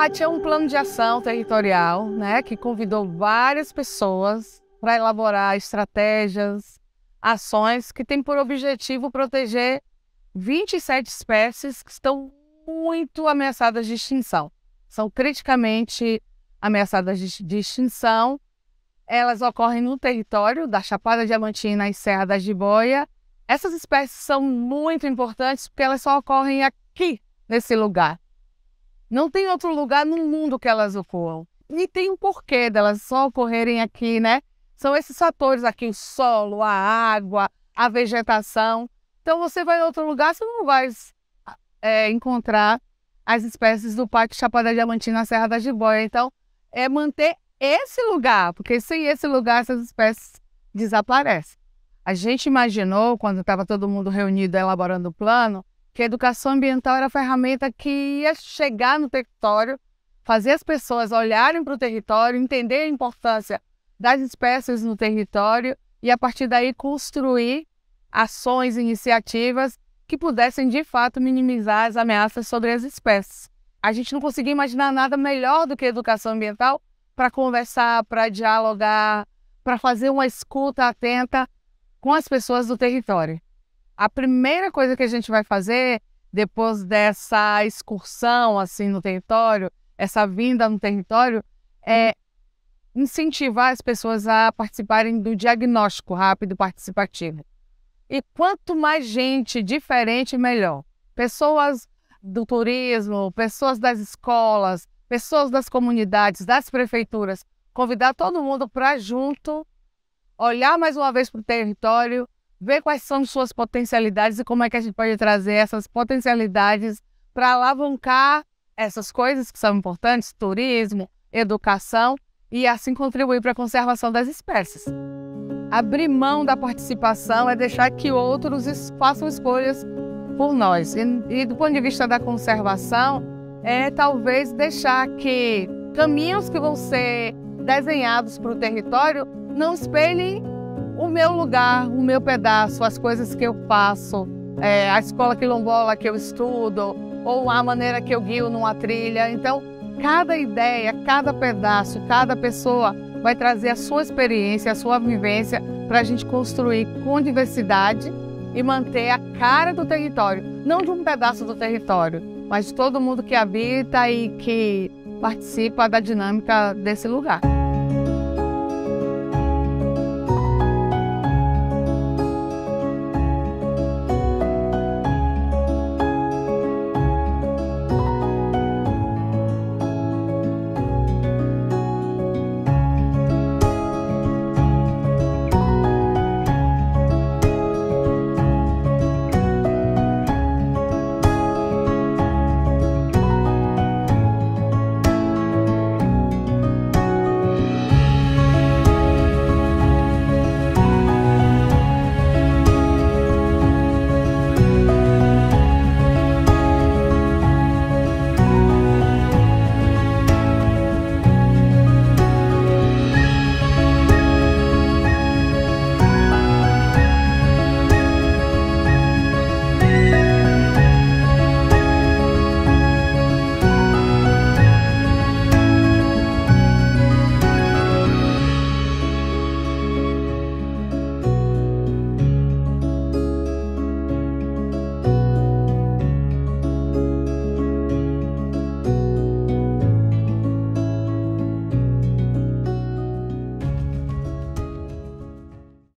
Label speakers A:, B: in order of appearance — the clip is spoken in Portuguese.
A: PAT é um plano de ação territorial, né, que convidou várias pessoas para elaborar estratégias, ações que têm por objetivo proteger 27 espécies que estão muito ameaçadas de extinção. São criticamente ameaçadas de, de extinção. Elas ocorrem no território da Chapada Diamantina e Serra da Jiboia. Essas espécies são muito importantes porque elas só ocorrem aqui, nesse lugar. Não tem outro lugar no mundo que elas ocorram. E tem um porquê delas só ocorrerem aqui, né? São esses fatores aqui, o solo, a água, a vegetação. Então você vai em outro lugar, você não vai é, encontrar as espécies do Parque Chapada Diamantina na Serra da Jiboia. Então, é manter esse lugar, porque sem esse lugar essas espécies desaparecem. A gente imaginou, quando estava todo mundo reunido elaborando o plano, que a educação ambiental era a ferramenta que ia chegar no território, fazer as pessoas olharem para o território, entender a importância das espécies no território e, a partir daí, construir ações, iniciativas que pudessem, de fato, minimizar as ameaças sobre as espécies. A gente não conseguia imaginar nada melhor do que educação ambiental para conversar, para dialogar, para fazer uma escuta atenta com as pessoas do território. A primeira coisa que a gente vai fazer depois dessa excursão assim no território, essa vinda no território, é incentivar as pessoas a participarem do diagnóstico rápido participativo. E quanto mais gente diferente, melhor. Pessoas do turismo, pessoas das escolas, pessoas das comunidades, das prefeituras, convidar todo mundo para junto olhar mais uma vez para o território ver quais são suas potencialidades e como é que a gente pode trazer essas potencialidades para alavancar essas coisas que são importantes, turismo, educação, e assim contribuir para a conservação das espécies. Abrir mão da participação é deixar que outros façam escolhas por nós. E, e do ponto de vista da conservação, é talvez deixar que caminhos que vão ser desenhados para o território não espelhem o meu lugar, o meu pedaço, as coisas que eu faço, é, a escola quilombola que eu estudo, ou a maneira que eu guio numa trilha. Então, cada ideia, cada pedaço, cada pessoa vai trazer a sua experiência, a sua vivência para a gente construir com diversidade e manter a cara do território, não de um pedaço do território, mas de todo mundo que habita e que participa da dinâmica desse lugar.